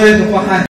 Yang.